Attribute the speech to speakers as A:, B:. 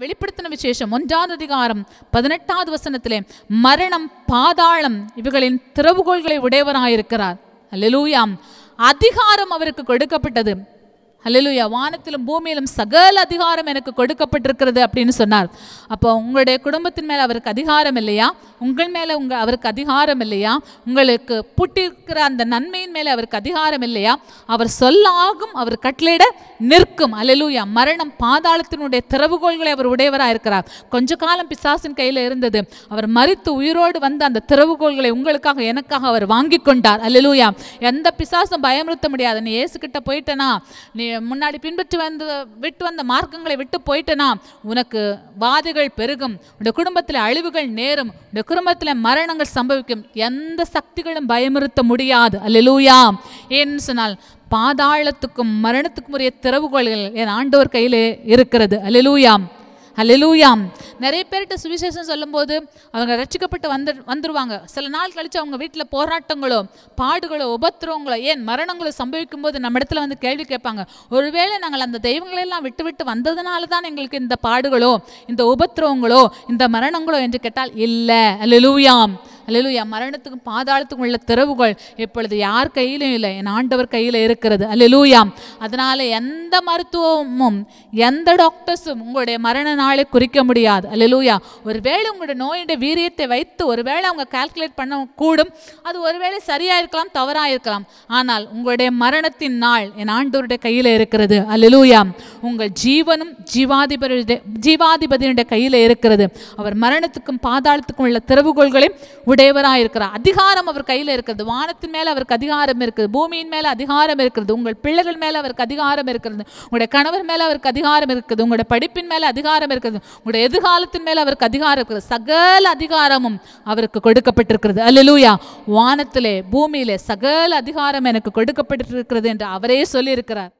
A: வெளிப்படுத்தின விசேஷம். ஒன்றாவது அதிகாரம் பதினெட்டாவது வசனத்திலே மரணம் பாதாளம் இவர்களின் திறவுகோள்களை உடையவராயிருக்கிறார். அல்லேலூயாம் அதிகாரம் அவருக்கு கொடுக்கப்பட்டது. அல்லேலூயா வானத்திலும் பூமியிலும் சகல அதிகாரம் எனக்கு கொடுக்கப்பட்டிருக்கிறது அப்படின்னு சொன்னார். அப்போ உங்களுடைய குடும்பத்தின் மேலே அவருக்கு அதிகாரம் இல்லையா? உங்கள் மேலே உங்க அவருக்கு அதிகாரம் இல்லையா? உங்களுக்கு புட்டிருக்கிற அந்த நன்மையின் மேலே அவருக்கு அதிகாரம் இல்லையா? அவர் சொல்லாகும் அவர் கட்டளையிட நிற்கும். அல்லேலூயா மரணம் பாதாளத்தினுடைய திறவுகோள்களை அவர் உடையவராக இருக்கிறார். கொஞ்ச காலம் பிசாசின் கையில் இருந்தது. அவர் மறித்து உயிரோடு வந்த அந்த திறவுகோள்களை உங்களுக்காக எனக்காக அவர் வாங்கி கொண்டார். அல்லேலூயா எந்த பிசாசும் பயமுறுத்த முடியாது. நீ ஏசுக்கிட்ட போயிட்டனா? நீ முன்னாடி பின்பற்றி வந்து விட்டு வந்த மார்க்கங்களை விட்டு போயிட்டேனா? உனக்கு வாதைகள் பெருகும். உடைய குடும்பத்தில் அழிவுகள் நேரும். உடைய குடும்பத்தில் மரணங்கள் சம்பவிக்கும். எந்த சக்திகளும் பயமுறுத்த முடியாது. அல்லூயா ஏன்னு சொன்னால் பாதாளத்துக்கும் மரணத்துக்கும் உரிய திறவுகோள்கள் என் ஆண்டவர் கையிலே இருக்கிறது. அல்லேலூயாம் அல்லேலூயாம் நிறைய பேர்கிட்ட சுவிசேஷம் சொல்லும்போது அவங்க ரட்சிக்கப்பட்டு வந்து வந்துருவாங்க. சில நாள் கழித்து அவங்க வீட்டில் போராட்டங்களோ பாடுகளோ உபத்திரவங்களோ ஏன் மரணங்களோ சம்பவிக்கும் போது நம்ம இடத்துல வந்து கேள்வி கேட்பாங்க. ஒருவேளை நாங்கள் அந்த தெய்வங்களெல்லாம் விட்டு விட்டு வந்ததுனால தான் எங்களுக்கு இந்த பாடுகளோ இந்த உபத்திரவங்களோ இந்த மரணங்களோ என்று கேட்டால் இல்லை. அல்லேலூயாம் அல்லலுயா மரணத்துக்கும் பாதாளத்துக்கும் உள்ள திறவுகள் இப்பொழுது யார் கையிலும் இல்லை. என் ஆண்டவர் கையில் இருக்கிறது. அல்லேலூயா. அதனால எந்த மருத்துவமும் எந்த டாக்டர்ஸும் உங்களுடைய மரண நாளை குறிக்க முடியாது. அல்லலுயா. ஒருவேளை உங்களுடைய நோயுடைய வீரியத்தை வைத்து ஒருவேளை அவங்க கால்குலேட் பண்ண கூடும். அது ஒருவேளை சரியாக இருக்கலாம் தவறாக இருக்கலாம். ஆனால் உங்களுடைய மரணத்தின் நாள் என் ஆண்டவருடைய கையில் இருக்கிறது. அல்லேலூயா. உங்கள் ஜீவனும் ஜீவாதிபதியுடைய ஜீவாதிபதியுடைய கையில் இருக்கிறது. அவர் மரணத்துக்கும் பாதாளத்துக்கும் உள்ள திறவுகோள்களை உடையவராக இருக்கிறார் அதிகாரம் அவர் கையில் இருக்கிறது. வானத்தின் மேலே அவருக்கு அதிகாரம் இருக்குது. பூமியின் மேல அதிகாரம் இருக்கிறது. உங்கள் பிள்ளைகள் மேல அவருக்கு அதிகாரம் இருக்கிறது. உங்களுடைய கணவர் மேல அவருக்கு அதிகாரம் இருக்குது. உங்களுடைய படிப்பின் மேல அதிகாரம் இருக்கிறது உங்களுடைய எதிர்காலத்தின் மேல அவருக்கு அதிகாரம் இருக்கிறது சகல அதிகாரமும் அவருக்கு கொடுக்கப்பட்டிருக்கிறது. அல்லலூயா வானத்திலே பூமியிலே சகல அதிகாரம் எனக்கு கொடுக்கப்பட்டிருக்கிறது என்று அவரே சொல்லியிருக்கிறார்.